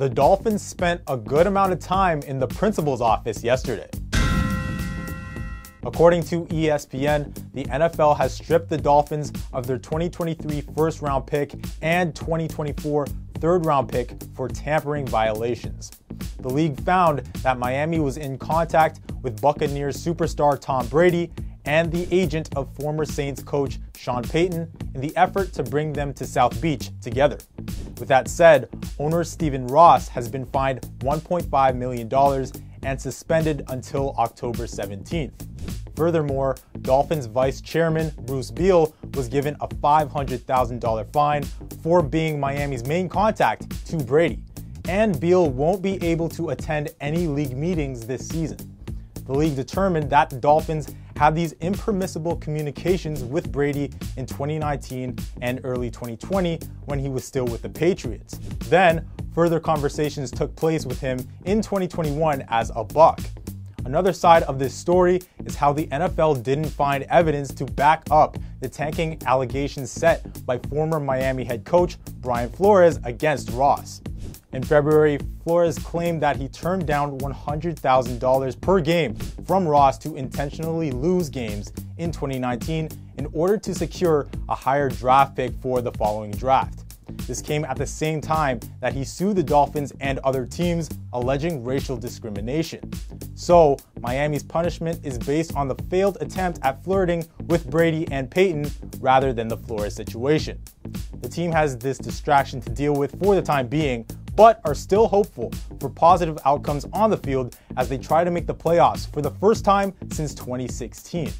The Dolphins spent a good amount of time in the principal's office yesterday. According to ESPN, the NFL has stripped the Dolphins of their 2023 first round pick and 2024 third round pick for tampering violations. The league found that Miami was in contact with Buccaneers superstar Tom Brady and the agent of former Saints coach Sean Payton in the effort to bring them to South Beach together. With that said, owner Stephen Ross has been fined $1.5 million and suspended until October 17th. Furthermore, Dolphins vice chairman Bruce Beal was given a $500,000 fine for being Miami's main contact to Brady, and Beal won't be able to attend any league meetings this season. The league determined that the Dolphins had these impermissible communications with Brady in 2019 and early 2020 when he was still with the Patriots. Then, further conversations took place with him in 2021 as a Buck. Another side of this story is how the NFL didn't find evidence to back up the tanking allegations set by former Miami head coach Brian Flores against Ross. In February, Flores claimed that he turned down $100,000 per game from Ross to intentionally lose games in 2019 in order to secure a higher draft pick for the following draft. This came at the same time that he sued the Dolphins and other teams, alleging racial discrimination. So, Miami's punishment is based on the failed attempt at flirting with Brady and Payton rather than the Flores situation. The team has this distraction to deal with for the time being, but are still hopeful for positive outcomes on the field as they try to make the playoffs for the first time since 2016.